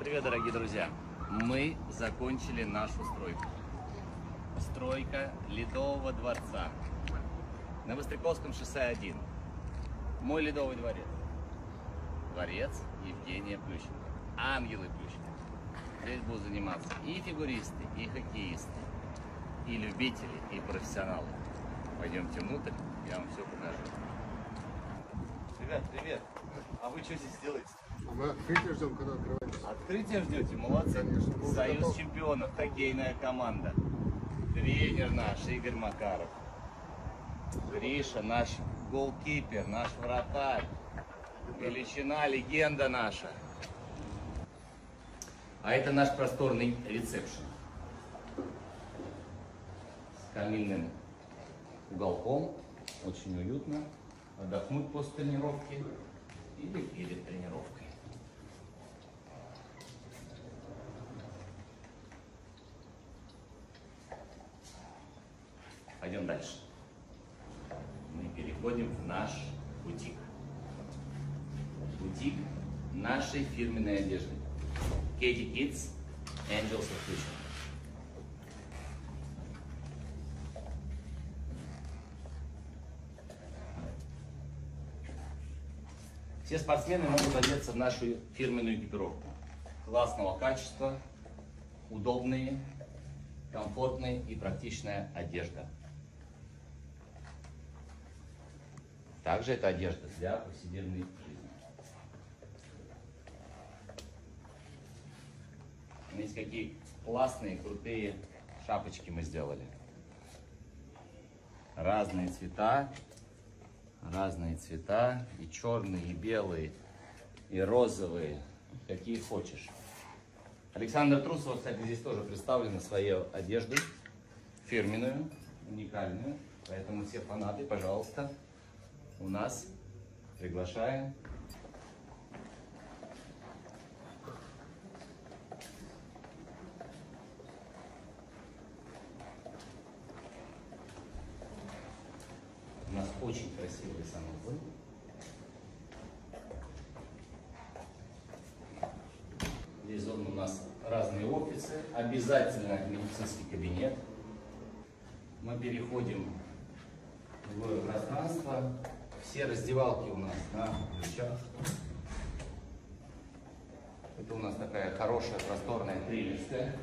привет, дорогие друзья! Мы закончили нашу стройку. Стройка Ледового дворца на Востряковском шоссе 1. Мой Ледовый дворец. Дворец Евгения Плющенко. Ангелы Плющенко. Здесь будут заниматься и фигуристы, и хоккеисты, и любители, и профессионалы. Пойдемте внутрь, я вам все покажу. Ребят, привет! А вы что здесь делаете? Мы открытие ждем, когда открывается. Открытие ждете? Молодцы. Конечно, Союз готовы. чемпионов, хоккейная команда. Тренер наш Игорь Макаров. Гриша наш голкипер, наш вратарь. Величина, легенда наша. А это наш просторный ресепшн. С каминным уголком. Очень уютно. Отдохнуть после тренировки или перед тренировкой. Пойдем дальше. Мы переходим в наш бутик. Бутик нашей фирменной одежды. Katie Kids Angels of Fusion. Все спортсмены могут одеться в нашу фирменную экипировку. Классного качества, удобные, комфортная и практичная одежда. Также это одежда для повседневной жизни. Видите, какие классные, крутые шапочки мы сделали. Разные цвета, разные цвета, и черные, и белые, и розовые, какие хочешь. Александр Трусов, кстати, здесь тоже представлена своей одеждой, фирменную, уникальную. Поэтому все фанаты, пожалуйста, у нас приглашаем. У нас очень красивый санузел. Здесь зоны у нас разные офисы, обязательно медицинский кабинет. Мы переходим в пространство. Все раздевалки у нас на ключах. Это у нас такая хорошая, просторная тренерская.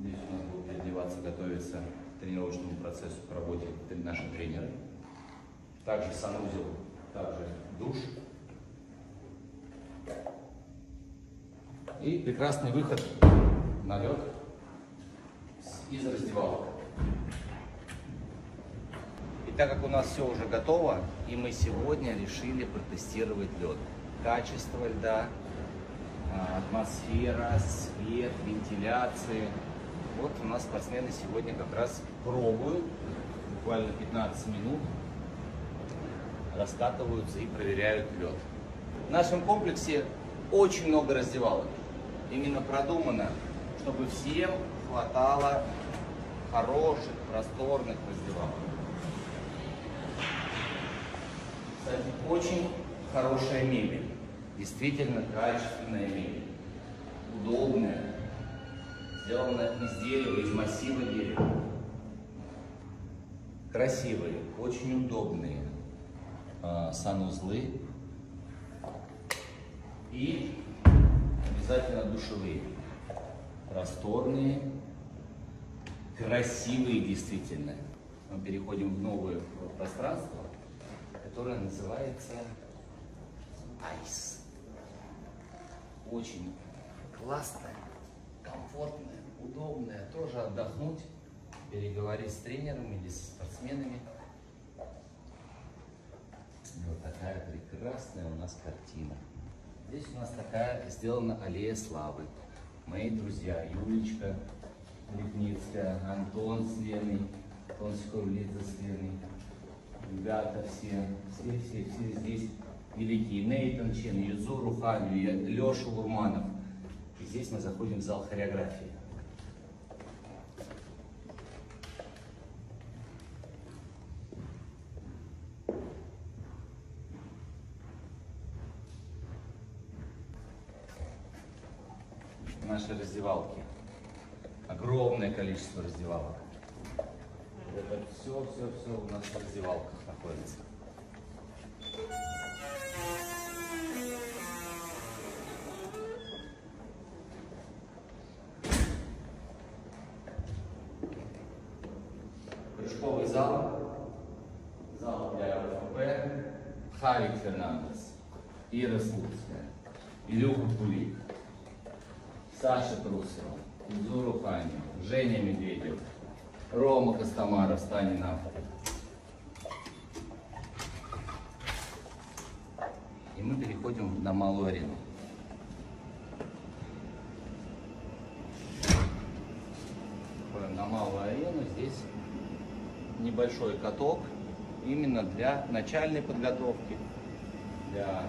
Здесь у нас будут переодеваться, готовиться к тренировочному процессу, к работе наши тренеры. Также санузел, также душ. И прекрасный выход на лед из раздевалок. Так как у нас все уже готово, и мы сегодня решили протестировать лед. Качество льда, а, атмосфера, свет, вентиляции. Вот у нас спортсмены сегодня как раз пробуют, буквально 15 минут, раскатываются и проверяют лед. В нашем комплексе очень много раздевалок. Именно продумано, чтобы всем хватало хороших, просторных раздевалок. Кстати, очень хорошая мебель. Действительно качественная мебель. Удобная. Сделана из дерева, из массива дерева. Красивые, очень удобные а, санузлы. И обязательно душевые. Просторные, красивые действительно. Мы переходим в новое пространство, которое называется Айс. Очень классное, комфортное, удобное. Тоже отдохнуть, переговорить с тренером или со спортсменами. Вот такая прекрасная у нас картина. Здесь у нас такая сделана аллея славы. Мои друзья Юлечка Лепницкая, Антон с Антон Сковлидзе с. Ребята все, все, все, все здесь великие. Нейтан Чен, Юзу Руханю, Леша Урманов. И здесь мы заходим в зал хореографии. нашей раздевалки. Огромное количество раздевалок. Это все, все, все у нас в раздевалках находится. Прыжковый зал, зал для РФП, Харик Фернандес, Ира Слуцкая, Илюха Кулик, Саша Трусова, Узуру Фаню, Женя Медведев, Рома Костомаров, Станин Автор. И мы переходим на малую арену. На малую арену здесь небольшой каток именно для начальной подготовки, для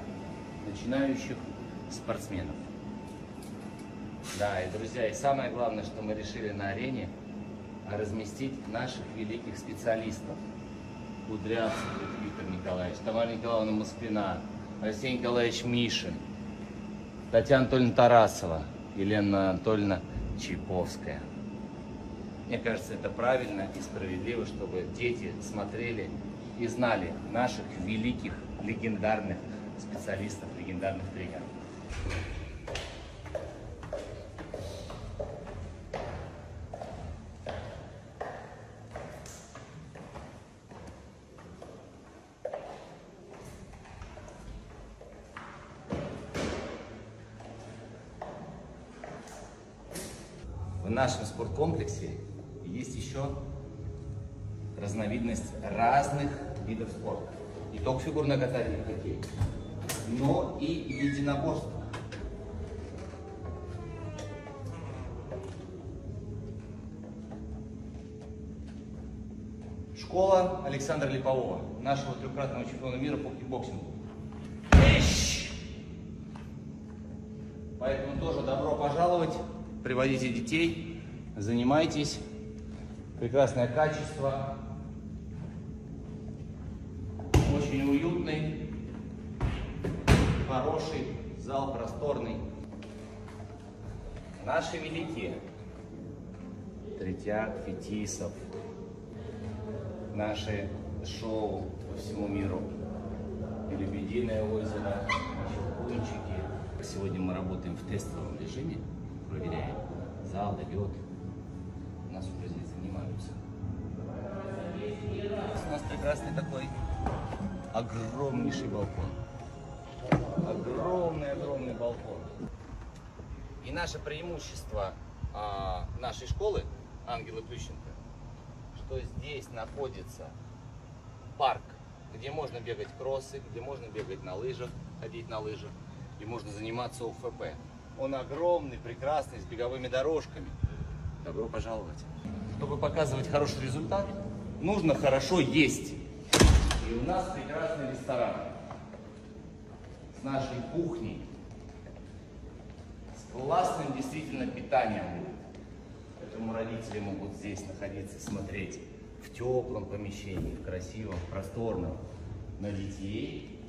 начинающих спортсменов. Да, и друзья, и самое главное, что мы решили на арене, разместить наших великих специалистов. Кудрявцев Виктор Николаевич, Тамара Николаевна Москвина, Алексей Николаевич Мишин, Татьяна Анатольевна Тарасова, Елена Анатольевна Чайковская. Мне кажется, это правильно и справедливо, чтобы дети смотрели и знали наших великих, легендарных специалистов, легендарных тренеров. Нашем спорткомплексе есть еще разновидность разных видов спорта. Не только фигурное катание и хоккей, но и единоборство. Школа Александра Липового, нашего трехкратного чемпиона мира по кикбоксингу. Ищ! Поэтому тоже добро пожаловать, приводите детей, занимайтесь. Прекрасное качество, очень уютный, хороший зал, просторный. Наши великие, Третьяк, Фетисов, наши шоу по всему миру. И Лебединое озеро, Щелкунчики. Сегодня мы работаем в тестовом режиме, проверяем зал, лед. У нас уже здесь занимаются. У нас прекрасный такой огромнейший балкон. Огромный-огромный балкон. И наше преимущество а, нашей школы, Ангелы Плющенко, что здесь находится парк, где можно бегать кроссы, где можно бегать на лыжах, ходить на лыжах, и можно заниматься ОФП. Он огромный, прекрасный, с беговыми дорожками. Добро пожаловать. Чтобы показывать хороший результат, нужно хорошо есть. И у нас прекрасный ресторан с нашей кухней, с классным действительно питанием. Поэтому родители могут здесь находиться, смотреть в теплом помещении, в красивом, просторном, на детей,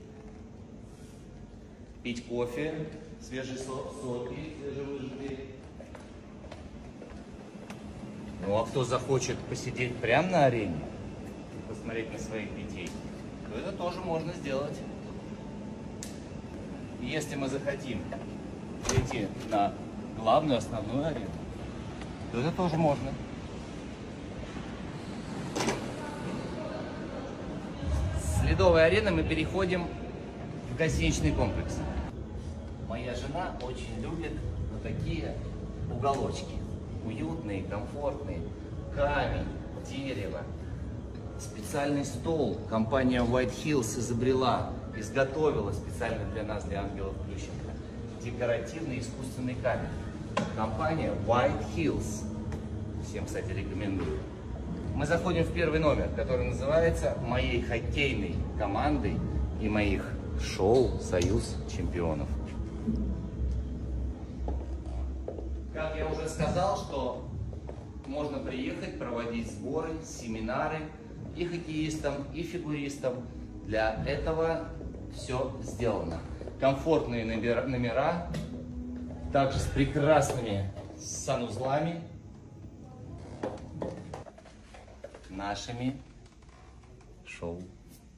пить кофе, свежие со- соки, свежевыжатые. Ну а кто захочет посидеть прямо на арене посмотреть на своих детей, то это тоже можно сделать. Если мы захотим выйти на главную основную арену, то это тоже можно. С ледовой арены мы переходим в гостиничный комплекс. Моя жена очень любит вот такие уголочки. Уютные, комфортные. Камень, дерево. Специальный стол компания White Hills изобрела, изготовила специально для нас, для ангелов Плющенко. Декоративный искусственный камень. Компания White Hills. Всем, кстати, рекомендую. Мы заходим в первый номер, который называется «Моей хоккейной командой и моих шоу «Союз чемпионов». Как я уже сказал, что можно приехать, проводить сборы, семинары и хоккеистам, и фигуристам. Для этого все сделано. Комфортные номера Также с прекрасными санузлами. Нашими шоу.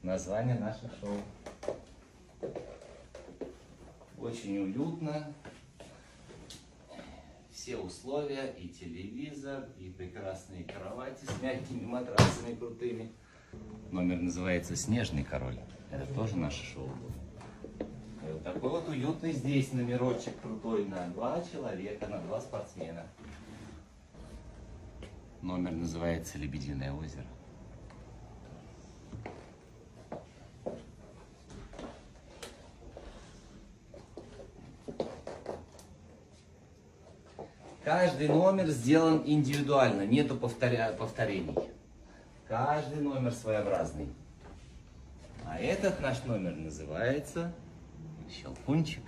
Название наших шоу. Очень уютно. Все условия, и телевизор, и прекрасные кровати с мягкими матрасами крутыми. Номер называется «Снежный король». Это тоже наше шоу было. Вот такой вот уютный здесь номерочек крутой на два человека, на два спортсмена. Номер называется «Лебединое озеро». Каждый номер сделан индивидуально, нету повторя... повторений. Каждый номер своеобразный. А этот наш номер называется Щелкунчик.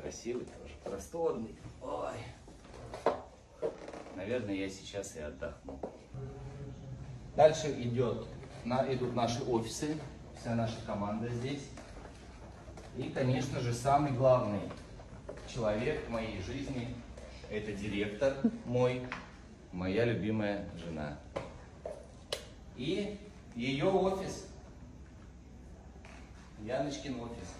Красивый тоже, просторный. Ой. Наверное, я сейчас и отдохну. Дальше идет, на, идут наши офисы, вся наша команда здесь. И, конечно же, самый главный человек в моей жизни – это директор мой, моя любимая жена. И ее офис, Яночкин офис.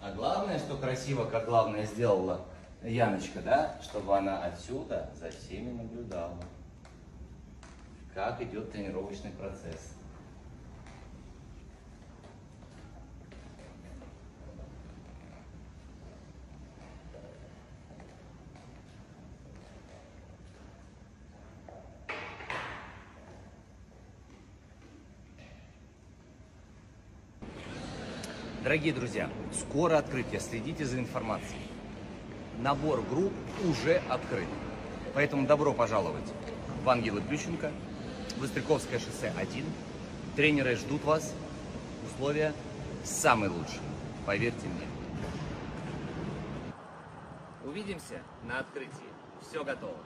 А главное, что красиво, как главное сделала Яночка, да, чтобы она отсюда за всеми наблюдала, как идет тренировочный процесс. Дорогие друзья, скоро открытие, следите за информацией. Набор групп уже открыт. Поэтому добро пожаловать в Ангелы Плющенко, Востряковское шоссе 1. Тренеры ждут вас. Условия самые лучшие, поверьте мне. Увидимся на открытии. Все готово.